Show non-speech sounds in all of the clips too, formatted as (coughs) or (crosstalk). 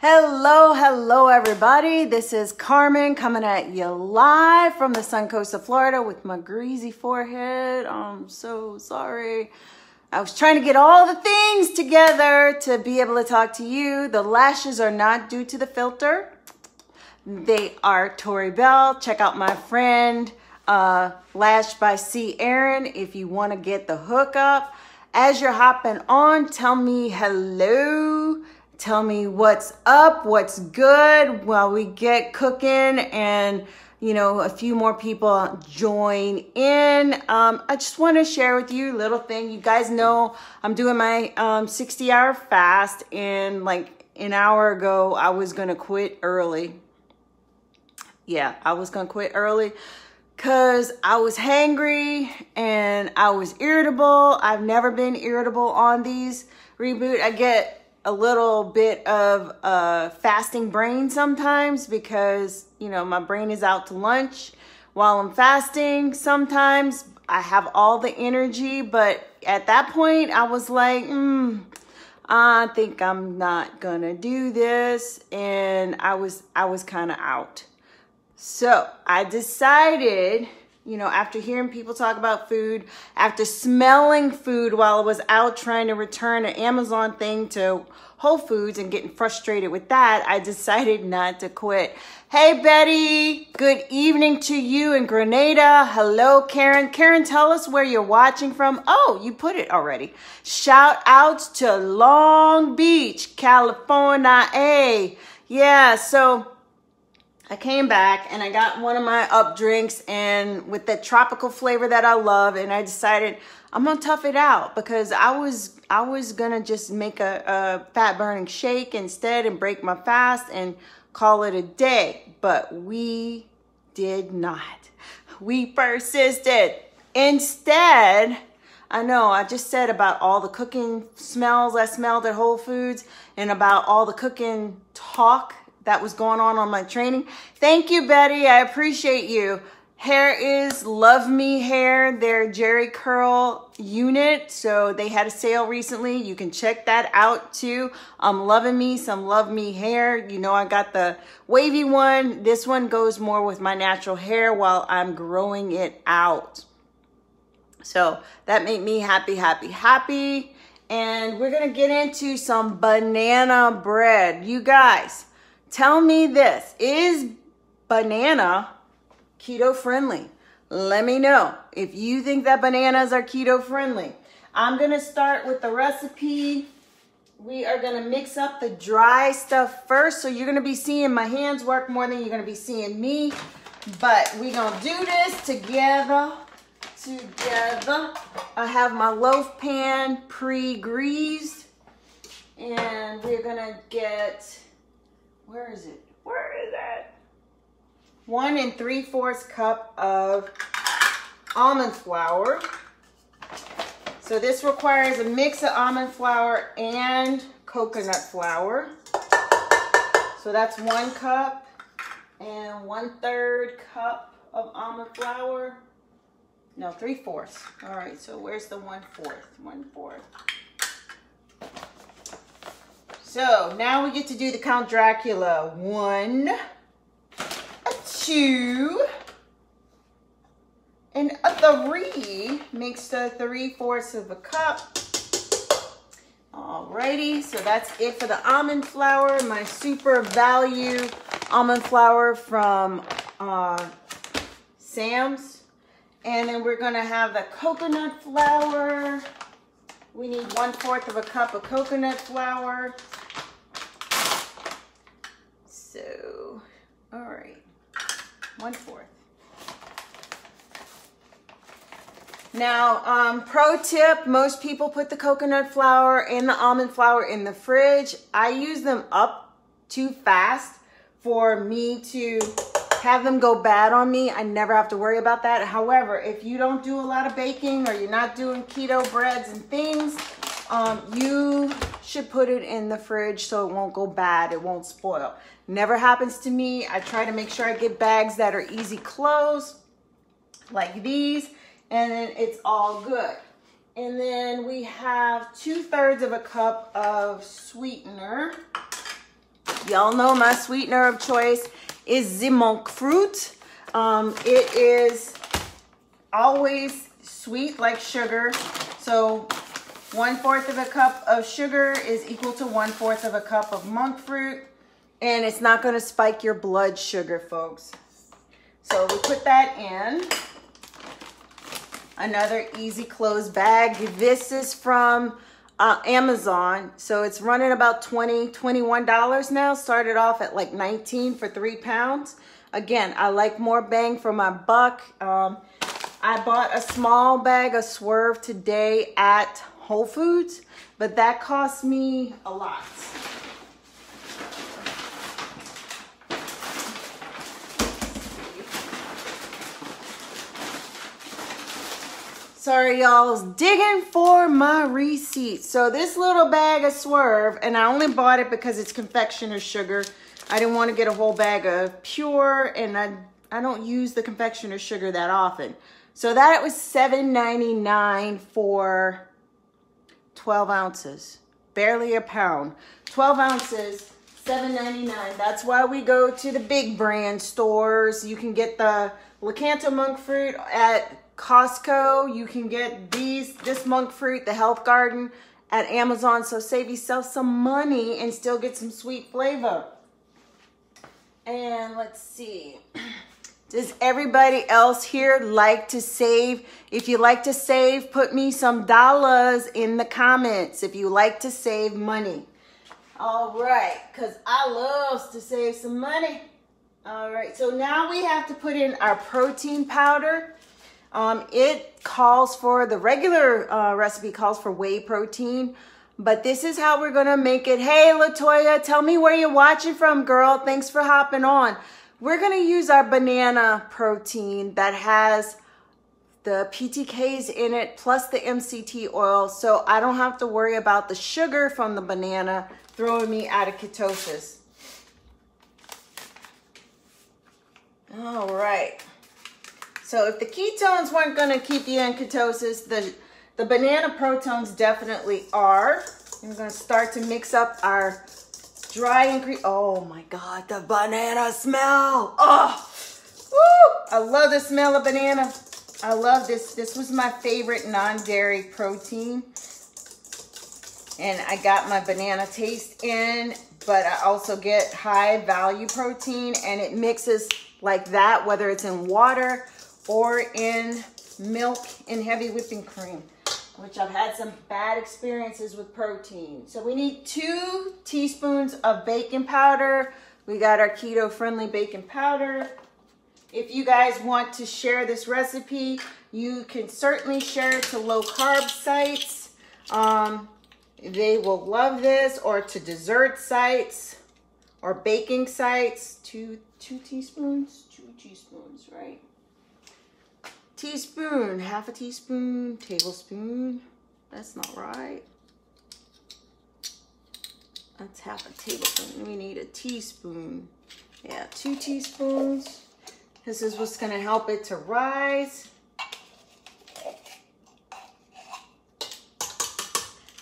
Hello, hello, everybody. This is Karmon coming at you live from the sun coast of Florida with my greasy forehead. I'm so sorry. I was trying to get all the things together to be able to talk to you. The lashes are not due to the filter. They are Tori Bell. Check out my friend uh, Lash by C. Aaron if you want to get the hookup. As you're hopping on, tell me hello tell me what's up, what's good while we get cooking and you know, a few more people join in. Um, I just want to share with you a little thing. You guys know I'm doing my um, 60 hour fast and like an hour ago, I was going to quit early. Yeah, I was going to quit early because I was hangry and I was irritable. I've never been irritable on these reboot. I get a little bit of a fasting brain sometimes because, you know, my brain is out to lunch while I'm fasting. Sometimes I have all the energy, but at that point I was like, mm, I think I'm not gonna do this. And I was, I was kind of out. So I decided you know, after hearing people talk about food, after smelling food while I was out trying to return an Amazon thing to Whole Foods and getting frustrated with that, I decided (laughs) not to quit. Hey, Betty, good evening to you in Grenada. Hello, Karen. Karen, tell us where you're watching from. Oh, you put it already. Shout outs to Long Beach, California. Hey, yeah, so I came back and I got one of my up drinks and with that tropical flavor that I love and I decided I'm gonna tough it out because I was I was gonna just make a, a fat burning shake instead and break my fast and call it a day. But we did not. We persisted. Instead I know I just said about all the cooking smells I smelled at Whole Foods and about all the cooking talk that was going on on my training. Thank you, Betty. I appreciate you. Hair is Love Me Hair, their Jheri Curl unit. So they had a sale recently. You can check that out too. I'm loving me some Love Me hair. You know, I got the wavy one. This one goes more with my natural hair while I'm growing it out. So that made me happy, happy, happy. And we're going to get into some banana bread. You guys, Tell me this is banana keto friendly? Let me know if you think that bananas are keto friendly. I'm going to start with the recipe. We are going to mix up the dry stuff first. So you're going to be seeing my hands work more than you're going to be seeing me. But we're going to do this together. Together. I have my loaf pan pre-greased. And we're going to get where is it? Where is it? One and three fourths cup of almond flour. So this requires a mix of almond flour and coconut flour. So that's one cup and one third cup of almond flour. No, three fourths. All right, so where's the one fourth? One fourth. So now we get to do the Count Dracula. One, a two, and a three. Makes the three-fourths of a cup. Alrighty, so that's it for the almond flour. My super value almond flour from uh, Sam's. And then we're gonna have the coconut flour. We need one fourth of a cup of coconut flour. So, all right, one fourth. Now, um, pro tip, most people put the coconut flour and the almond flour in the fridge. I use them up too fast for me to have them go bad on me. I never have to worry about that. However, if you don't do a lot of baking or you're not doing keto breads and things, um, you should put it in the fridge so it won't go bad, it won't spoil. Never happens to me. I try to make sure I get bags that are easy close, like these, and then it's all good. And then we have two thirds of a cup of sweetener. Y'all know my sweetener of choice is the monk fruit. Um, it is always sweet like sugar. So one fourth of a cup of sugar is equal to one fourth of a cup of monk fruit. And it's not gonna spike your blood sugar, folks. So we put that in. Another easy close bag. This is from uh, Amazon. So it's running about 20 $21 now. Started off at like 19 for three pounds. Again, I like more bang for my buck. Um, I bought a small bag of Swerve today at Whole Foods, but that cost me a lot. Sorry, y'all. Digging for my receipt. So this little bag of Swerve, and I only bought it because it's confectioner sugar. I didn't want to get a whole bag of pure, and I, I don't use the confectioner sugar that often. So that was $7.99 for 12 ounces. Barely a pound. 12 ounces, $7.99. That's why we go to the big brand stores. You can get the Lakanto monk fruit at Costco. You can get these, this monk fruit, the Health Garden at Amazon. So save yourself some money and still get some sweet flavor. And let's see. (clears throat) Does everybody else here like to save? If you like to save, put me some dollars in the comments if you like to save money. All right, because I love to save some money. All right, so now we have to put in our protein powder. Um, it calls for, the regular uh, recipe calls for whey protein, but this is how we're gonna make it. Hey, Latoya, tell me where you're watching from, girl. Thanks for hopping on. We're gonna use our banana protein that has the PTKs in it plus the MCT oil, so I don't have to worry about the sugar from the banana throwing me out of ketosis. All right. So if the ketones weren't going to keep you in ketosis, the, the banana protons definitely are. We're going to start to mix up our dry ingredient. Oh my God, the banana smell. Oh, woo. I love the smell of banana. I love this. This was my favorite non-dairy protein. And I got my banana taste in, but I also get high value protein and it mixes like that, whether it's in water or in milk and heavy whipping cream, which I've had some bad experiences with protein. So we need two teaspoons of baking powder. We got our keto-friendly baking powder. If you guys want to share this recipe, you can certainly share it to low-carb sites. Um, they will love this, or to dessert sites, or baking sites. Two, two teaspoons? Two teaspoons, right? Teaspoon, half a teaspoon, tablespoon. That's not right. That's half a tablespoon. We need a teaspoon. Yeah, two teaspoons. This is what's gonna help it to rise.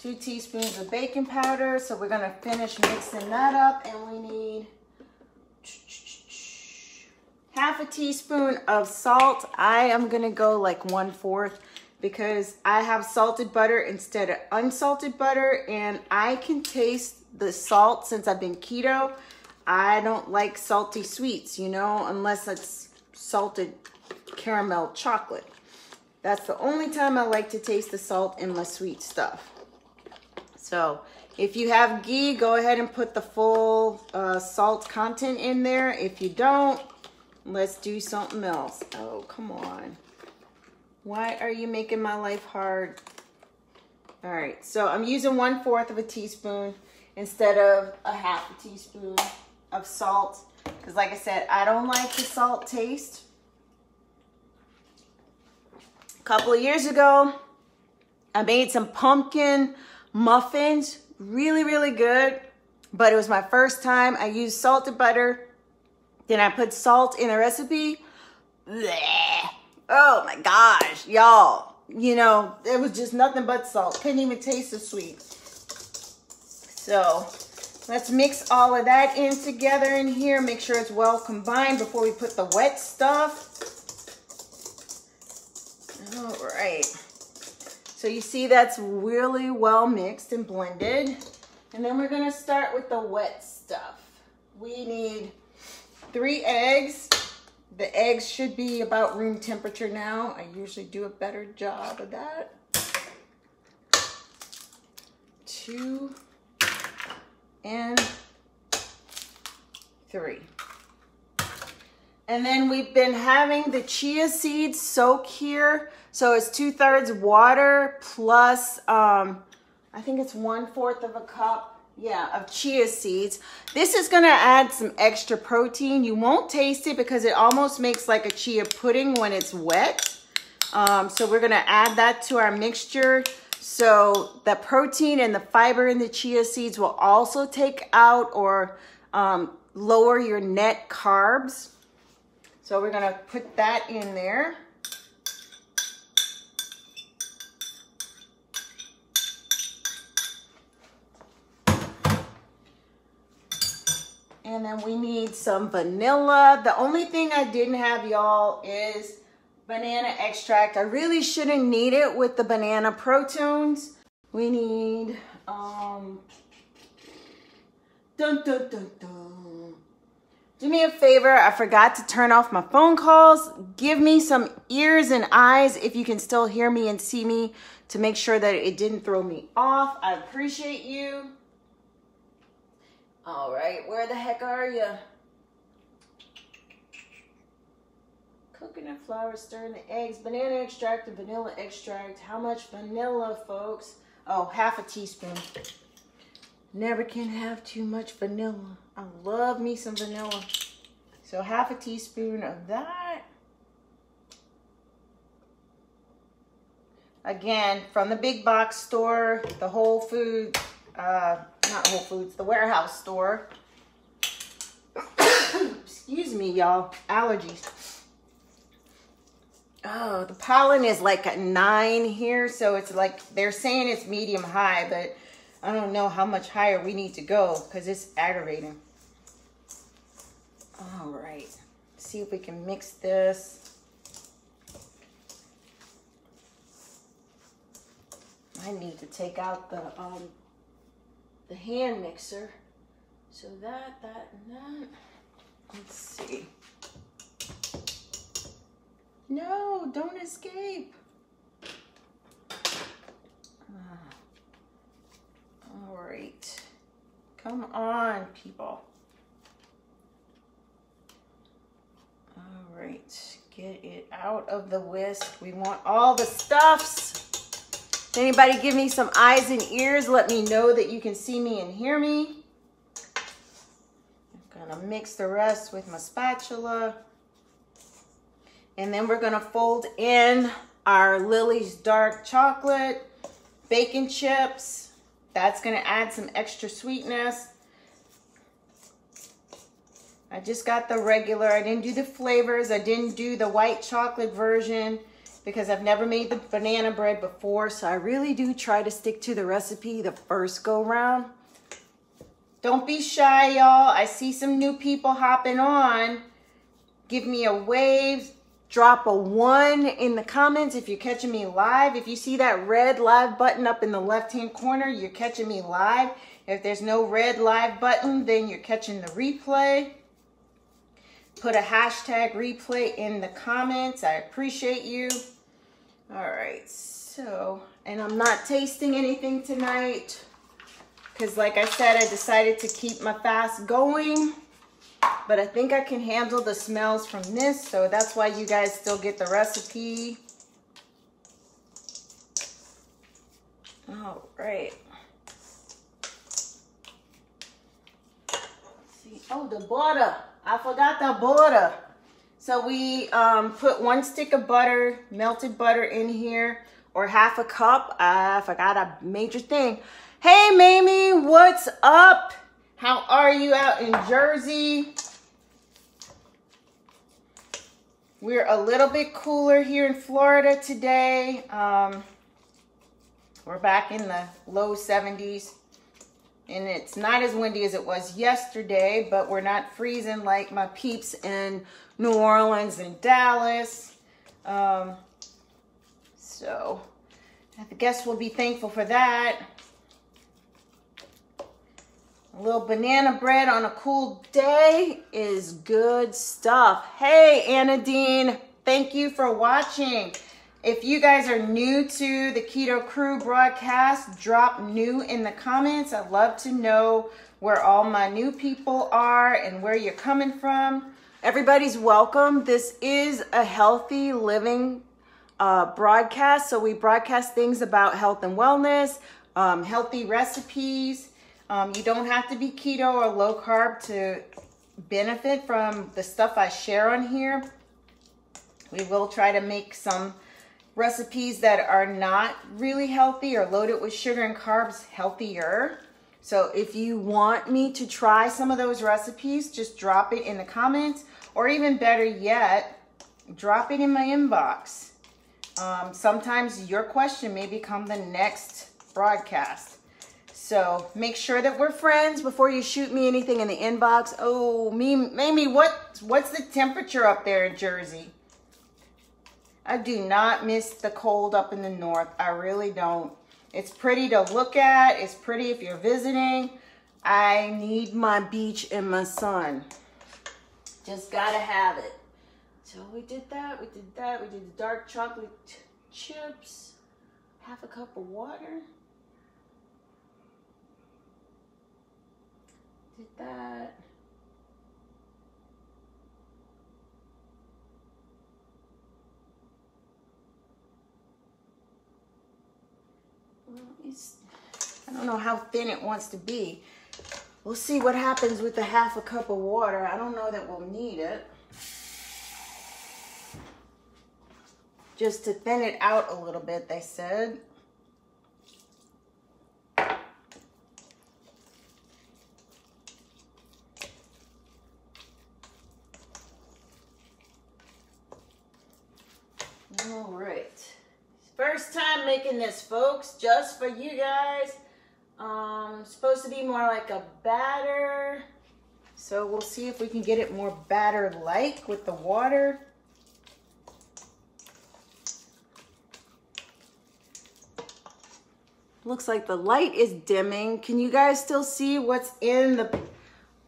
Two teaspoons of baking powder. So we're gonna finish mixing that up and we need half a teaspoon of salt. I am gonna go like one fourth because I have salted butter instead of unsalted butter and I can taste the salt since I've been keto. I don't like salty sweets, you know, unless it's salted caramel chocolate. That's the only time I like to taste the salt in my sweet stuff. So if you have ghee, go ahead and put the full uh, salt content in there. If you don't, Let's do something else. Oh, come on. Why are you making my life hard? All right, so I'm using one fourth of a teaspoon instead of a half a teaspoon of salt. Because like I said, I don't like the salt taste. A couple of years ago, I made some pumpkin muffins. Really, really good. But it was my first time. I used salted butter then I put salt in the recipe. Blech. Oh my gosh, y'all. You know, it was just nothing but salt. Couldn't even taste the sweet. So Let's mix all of that in together in here. Make sure it's well combined before we put the wet stuff. All right. So you see that's really well mixed and blended. And then we're gonna start with the wet stuff. We need three eggs. The eggs should be about room temperature now. I usually do a better job of that. Two and three. And then we've been having the chia seeds soak here. So it's two thirds water plus, um, I think it's one fourth of a cup yeah, of chia seeds. This is gonna add some extra protein. You won't taste it because it almost makes like a chia pudding when it's wet. Um, so we're gonna add that to our mixture. So the protein and the fiber in the chia seeds will also take out or um, lower your net carbs. So we're gonna put that in there. And then we need some vanilla. The only thing I didn't have, y'all, is banana extract. I really shouldn't need it with the banana protones. We need, um, dun, dun, dun, dun. Do me a favor, I forgot to turn off my phone calls. Give me some ears and eyes if you can still hear me and see me to make sure that it didn't throw me off. I appreciate you. All right, where the heck are you? Coconut flour, stirring the eggs, banana extract and vanilla extract. How much vanilla, folks? Oh, half a teaspoon. Never can have too much vanilla. I love me some vanilla. So half a teaspoon of that. Again, from the big box store, the Whole Food uh, not Whole Foods, the warehouse store. (coughs) Excuse me, y'all. Allergies. Oh, the pollen is like a nine here, so it's like they're saying it's medium high, but I don't know how much higher we need to go because it's aggravating. All right, see if we can mix this. I need to take out the um, the hand mixer. So that, that, and that. Let's see. No, don't escape. Ah. All right. Come on, people. All right. Get it out of the whisk. We want all the stuffs. Anybody give me some eyes and ears, let me know that you can see me and hear me. I'm gonna mix the rest with my spatula. And then we're gonna fold in our Lily's dark chocolate, baking chips. That's gonna add some extra sweetness. I just got the regular, I didn't do the flavors, I didn't do the white chocolate version because I've never made the banana bread before, so I really do try to stick to the recipe the first go round. Don't be shy, y'all. I see some new people hopping on. Give me a wave. Drop a one in the comments if you're catching me live. If you see that red live button up in the left-hand corner, you're catching me live. If there's no red live button, then you're catching the replay. Put a hashtag replay in the comments. I appreciate you. All right, so, and I'm not tasting anything tonight because like I said, I decided to keep my fast going, but I think I can handle the smells from this. So that's why you guys still get the recipe. All right. See, oh, the butter. I forgot the butter. So we um, put one stick of butter, melted butter in here, or half a cup. I forgot a major thing. Hey, Mamie, what's up? How are you out in Jersey? We're a little bit cooler here in Florida today. Um, we're back in the low 70s and it's not as windy as it was yesterday, but we're not freezing like my peeps in New Orleans and Dallas. Um, so I guess we'll be thankful for that. A little banana bread on a cool day is good stuff. Hey, Anna Dean, thank you for watching. If you guys are new to the Keto Crew broadcast, drop new in the comments. I'd love to know where all my new people are and where you're coming from. Everybody's welcome. This is a healthy living uh, broadcast. So we broadcast things about health and wellness, um, healthy recipes. Um, you don't have to be keto or low carb to benefit from the stuff I share on here. We will try to make some recipes that are not really healthy or loaded with sugar and carbs healthier. So if you want me to try some of those recipes, just drop it in the comments or even better yet, drop it in my inbox. Um, sometimes your question may become the next broadcast. So make sure that we're friends before you shoot me anything in the inbox. Oh, me, Mamie, what, what's the temperature up there in Jersey? I do not miss the cold up in the north. I really don't. It's pretty to look at. It's pretty if you're visiting. I need my beach and my sun. Just gotta have it. So we did that, we did that, we did the dark chocolate chips, half a cup of water. Did that. I don't know how thin it wants to be. We'll see what happens with the half a cup of water. I don't know that we'll need it. Just to thin it out a little bit, they said. All right. First time making this, folks, just for you guys. Um, supposed to be more like a batter. So we'll see if we can get it more batter-like with the water. Looks like the light is dimming. Can you guys still see what's in the,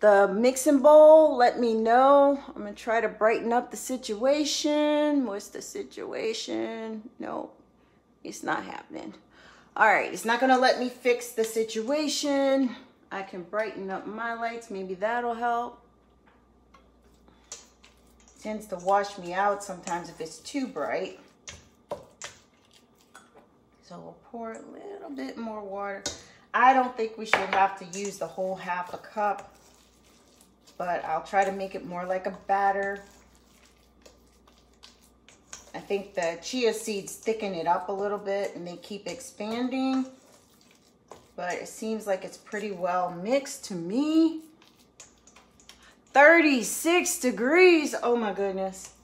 the mixing bowl? Let me know. I'm gonna try to brighten up the situation. What's the situation? No, it's not happening. All right, it's not gonna let me fix the situation. I can brighten up my lights, maybe that'll help. tends to wash me out sometimes if it's too bright. So we'll pour a little bit more water. I don't think we should have to use the whole half a cup, but I'll try to make it more like a batter. I think the chia seeds thicken it up a little bit and they keep expanding. But it seems like it's pretty well mixed to me. 36 degrees. Oh my goodness.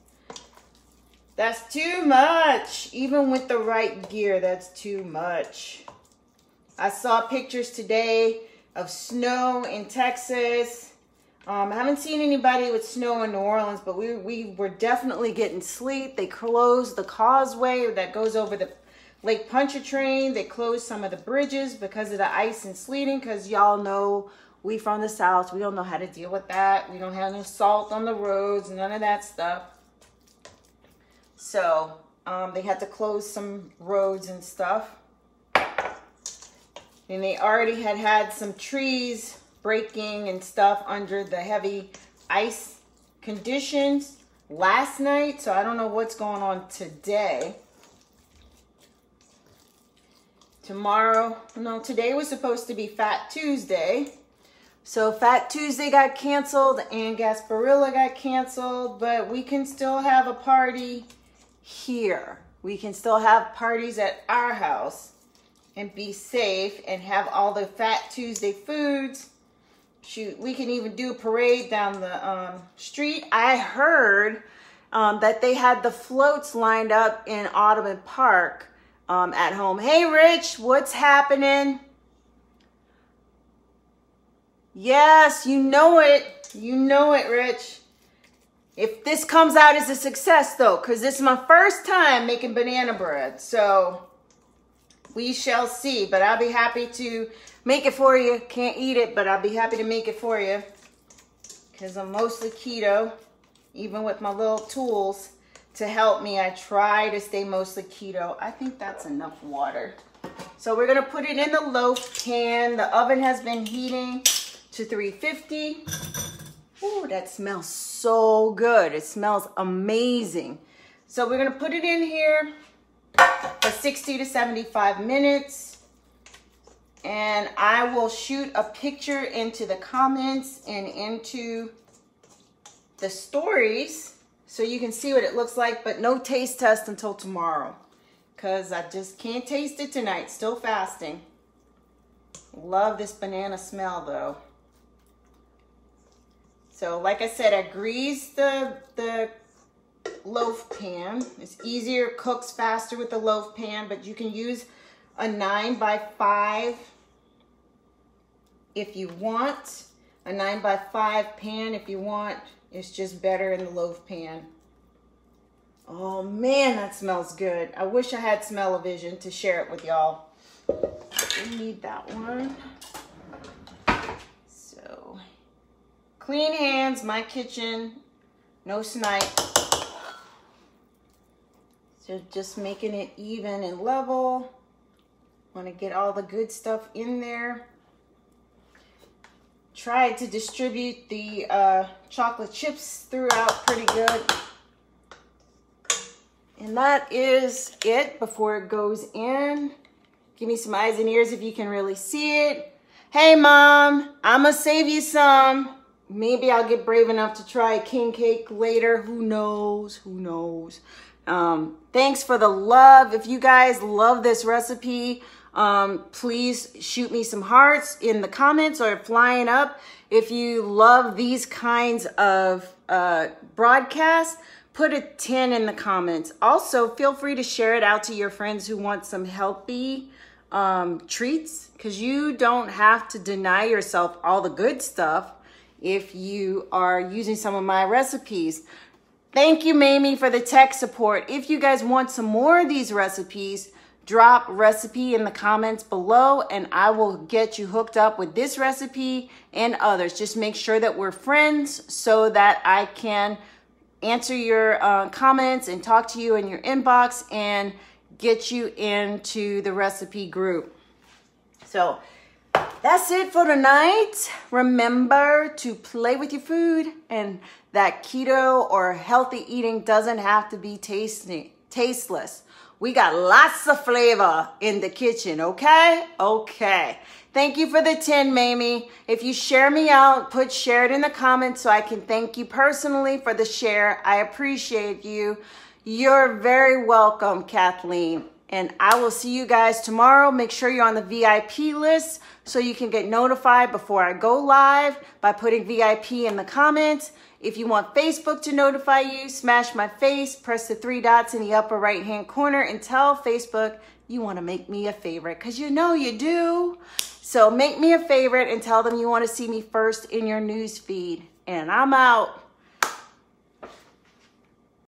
That's too much. Even with the right gear, that's too much. I saw pictures today of snow in Texas. Um, I haven't seen anybody with snow in New Orleans, but we, we were definitely getting sleet. They closed the causeway that goes over the Lake Pontchartrain. They closed some of the bridges because of the ice and sleeting because y'all know we from the South. We don't know how to deal with that. We don't have no salt on the roads, none of that stuff. So um, they had to close some roads and stuff. And they already had had some trees breaking and stuff under the heavy ice conditions last night. So I don't know what's going on today. Tomorrow, no, today was supposed to be Fat Tuesday. So Fat Tuesday got canceled and Gasparilla got canceled, but we can still have a party here. We can still have parties at our house and be safe and have all the Fat Tuesday foods shoot, we can even do a parade down the um, street. I heard um, that they had the floats lined up in Audubon Park um, at home. Hey, Rich, what's happening? Yes, you know it. You know it, Rich. If this comes out as a success, though, because this is my first time making banana bread. So we shall see. But I'll be happy to make it for you. Can't eat it, but I'll be happy to make it for you. Because I'm mostly keto, even with my little tools to help me. I try to stay mostly keto. I think that's enough water. So we're gonna put it in the loaf pan. The oven has been heating to 350. Ooh, that smells so good. It smells amazing. So we're gonna put it in here for 60 to 75 minutes. And I will shoot a picture into the comments and into the stories so you can see what it looks like, but no taste test until tomorrow because I just can't taste it tonight. Still fasting. Love this banana smell though. So like I said, I greased the, the loaf pan. It's easier, cooks faster with the loaf pan, but you can use a nine by five if you want. A nine by five pan if you want. It's just better in the loaf pan. Oh man, that smells good. I wish I had smell-o-vision to share it with y'all. We need that one. So, clean hands, my kitchen, no snipe. So just making it even and level. Want to get all the good stuff in there tried to distribute the uh, chocolate chips throughout pretty good. And that is it before it goes in. Give me some eyes and ears if you can really see it. Hey, Mom, I'm going to save you some. Maybe I'll get brave enough to try a king cake later. Who knows? Who knows? Um, thanks for the love. If you guys love this recipe, um, please shoot me some hearts in the comments or flying up. If you love these kinds of uh, broadcasts, put a 10 in the comments. Also, feel free to share it out to your friends who want some healthy um, treats because you don't have to deny yourself all the good stuff if you are using some of my recipes. Thank you, Mamie, for the tech support. If you guys want some more of these recipes, drop recipe in the comments below and I will get you hooked up with this recipe and others. Just make sure that we're friends so that I can answer your uh, comments and talk to you in your inbox and get you into the recipe group. So that's it for tonight. Remember to play with your food and that keto or healthy eating doesn't have to be tasty, tasteless. We got lots of flavor in the kitchen, okay? Okay. Thank you for the 10, Mamie. If you share me out, put share it in the comments so I can thank you personally for the share. I appreciate you. You're very welcome, Kathleen. And I will see you guys tomorrow. Make sure you're on the VIP list so you can get notified before I go live by putting VIP in the comments. If you want Facebook to notify you, smash my face, press the three dots in the upper right hand corner and tell Facebook you want to make me a favorite because you know you do. So make me a favorite and tell them you want to see me first in your news feed. And I'm out.